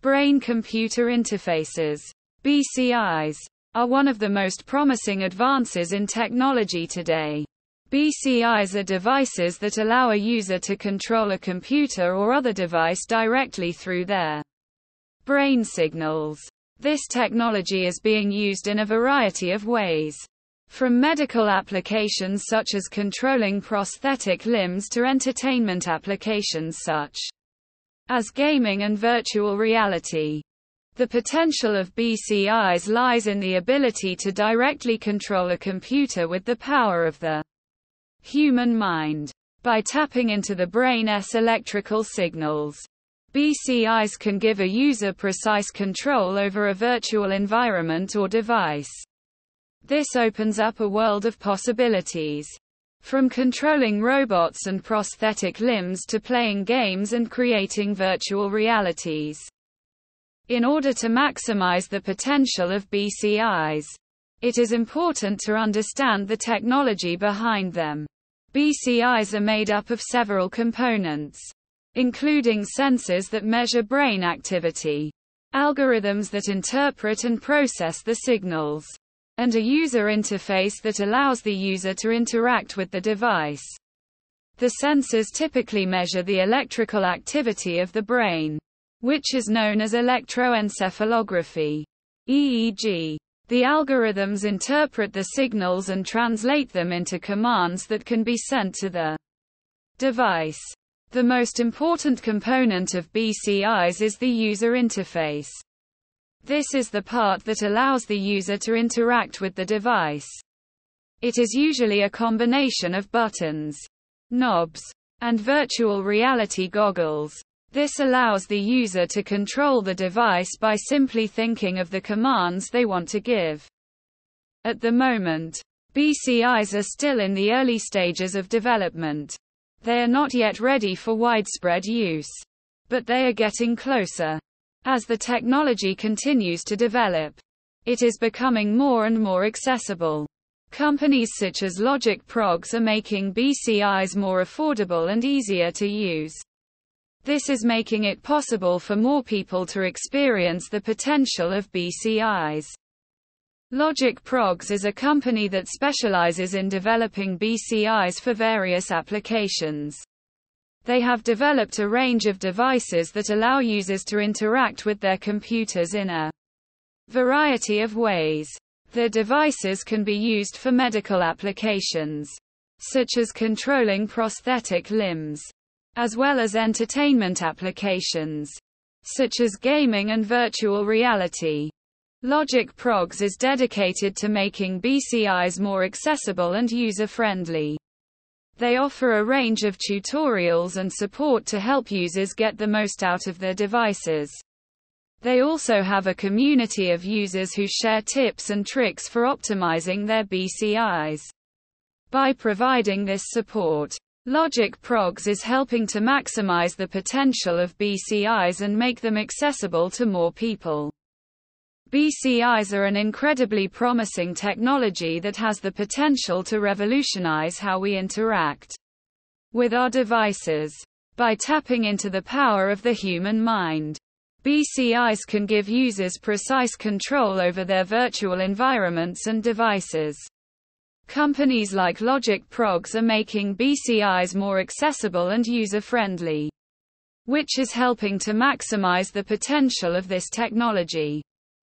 Brain-computer interfaces. BCIs are one of the most promising advances in technology today. BCIs are devices that allow a user to control a computer or other device directly through their brain signals. This technology is being used in a variety of ways. From medical applications such as controlling prosthetic limbs to entertainment applications such as gaming and virtual reality. The potential of BCIs lies in the ability to directly control a computer with the power of the human mind. By tapping into the brain's electrical signals, BCIs can give a user precise control over a virtual environment or device. This opens up a world of possibilities. From controlling robots and prosthetic limbs to playing games and creating virtual realities. In order to maximize the potential of BCIs, it is important to understand the technology behind them. BCIs are made up of several components, including sensors that measure brain activity, algorithms that interpret and process the signals, and a user interface that allows the user to interact with the device. The sensors typically measure the electrical activity of the brain, which is known as electroencephalography. EEG. The algorithms interpret the signals and translate them into commands that can be sent to the device. The most important component of BCIs is the user interface. This is the part that allows the user to interact with the device. It is usually a combination of buttons, knobs, and virtual reality goggles. This allows the user to control the device by simply thinking of the commands they want to give. At the moment, BCIs are still in the early stages of development. They are not yet ready for widespread use. But they are getting closer. As the technology continues to develop, it is becoming more and more accessible. Companies such as Logic Progs are making BCIs more affordable and easier to use. This is making it possible for more people to experience the potential of BCIs. Logic Progs is a company that specializes in developing BCIs for various applications. They have developed a range of devices that allow users to interact with their computers in a variety of ways. The devices can be used for medical applications, such as controlling prosthetic limbs, as well as entertainment applications, such as gaming and virtual reality. Logic Progs is dedicated to making BCIs more accessible and user-friendly. They offer a range of tutorials and support to help users get the most out of their devices. They also have a community of users who share tips and tricks for optimizing their BCIs. By providing this support, Logic Progs is helping to maximize the potential of BCIs and make them accessible to more people. BCIs are an incredibly promising technology that has the potential to revolutionize how we interact with our devices. By tapping into the power of the human mind, BCIs can give users precise control over their virtual environments and devices. Companies like Logic Progs are making BCIs more accessible and user-friendly, which is helping to maximize the potential of this technology.